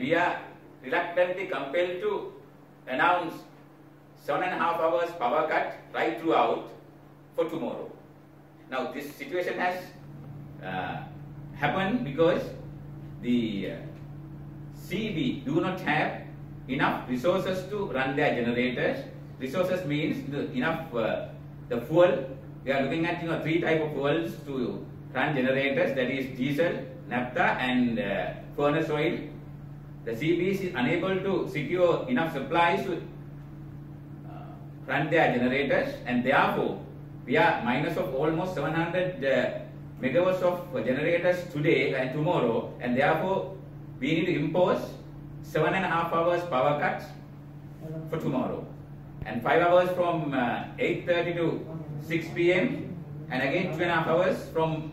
we are reluctantly compelled to announce seven and a half hours power cut right throughout for tomorrow. Now this situation has uh, happened because the uh, CEB do not have enough resources to run their generators. Resources means the, enough uh, the fuel. We are looking at you know three type of fuels to run generators. That is diesel, naphtha, and uh, furnace oil. The CEB is unable to secure enough supplies to uh, run their generators, and therefore we are minus of almost 700 uh, megawatts of generators today and tomorrow, and therefore we need to impose seven and a half hours power cuts for tomorrow and five hours from uh, 8.30 to 6 p.m. and again two and a half hours from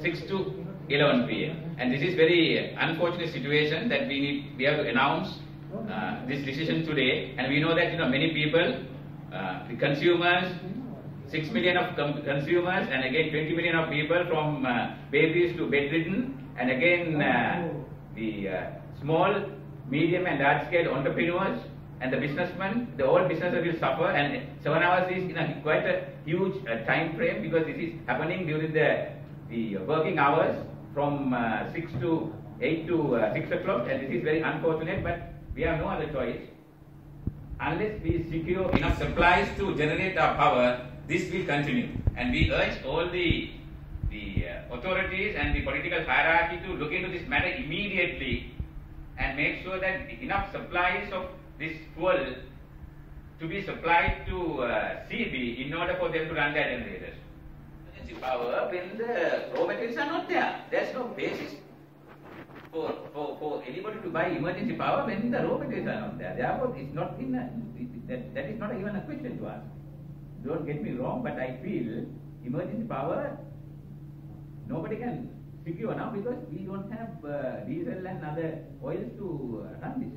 6 to 11 p.m. And this is very unfortunate situation that we need, we have to announce uh, this decision today. And we know that you know many people, uh, the consumers, 6 million of consumers and again 20 million of people from uh, babies to bedridden. And again uh, the uh, small, medium and large scale entrepreneurs and the businessmen, the all businesses will suffer. And 7 hours is in a, quite a huge uh, time frame because this is happening during the, the working hours from uh, 6 to 8 to uh, 6 o'clock and this is very unfortunate but we have no other choice. Unless we secure enough supplies to generate our power, this will continue. And we urge all the, the uh, authorities and the political hierarchy to look into this matter immediately and make sure that enough supplies of this fuel to be supplied to uh, CEB in order for them to run their generators. Emergency power when the raw materials are not there. There's no basis for, for, for anybody to buy emergency power when the raw materials are not there. Therefore, it's not in a, it, that, that is not even a question to us. Don't get me wrong, but I feel emergency power nobody can secure now because we don't have uh, diesel and other oils to uh, run this.